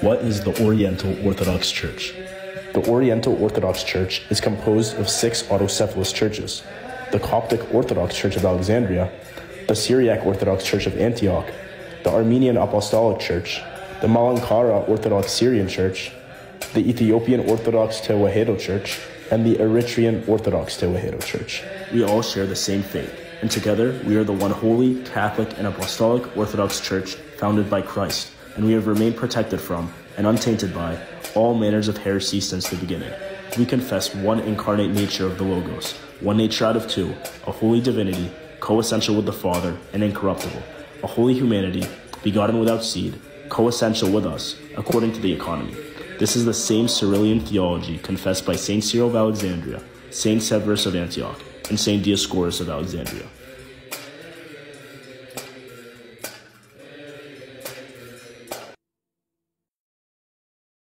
What is the Oriental Orthodox Church? The Oriental Orthodox Church is composed of six autocephalous churches the Coptic Orthodox Church of Alexandria, the Syriac Orthodox Church of Antioch, the Armenian Apostolic Church, the Malankara Orthodox Syrian Church, the Ethiopian Orthodox Tewahedo Church, and the Eritrean Orthodox Tewahedo Church. We all share the same faith, and together we are the one holy, Catholic, and Apostolic Orthodox Church founded by Christ, and we have remained protected from and untainted by all manners of heresy since the beginning. We confess one incarnate nature of the Logos, one nature out of two, a holy divinity, co-essential with the Father and incorruptible, a holy humanity, begotten without seed, co-essential with us, according to the economy. This is the same Cyrillian theology confessed by Saint Cyril of Alexandria, Saint Severus of Antioch, and Saint Dioscorus of Alexandria.